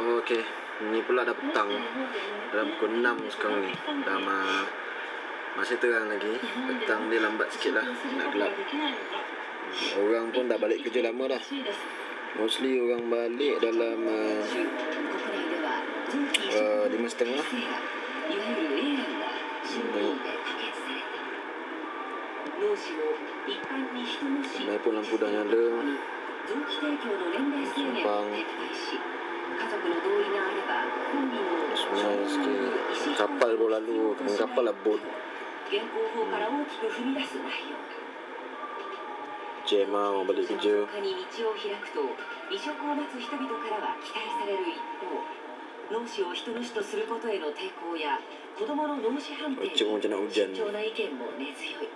Oh, okey. Ni pula dah petang. Dalam pukul 6 sekarang ni. Dah ma masih terang lagi. Petang dia lambat sikit lah. Nak gelap. Orang pun dah balik kerja lama dah. Mostly orang balik dalam uh, uh, lima setengah. Kenapa pun lampu dah nyala. Simpang. Sungai sikit. Kapal pun lalu. Bukan kapal lah boat. 現行法から大きく踏み出す内容 Jam lah orang balik kerja. 他に道を開くと移植を待つ人々からは期待される一方脳死を人の死とすることへの抵抗や子供の脳死判定に Ucap macam nak hujan. 慎重な意見も根強い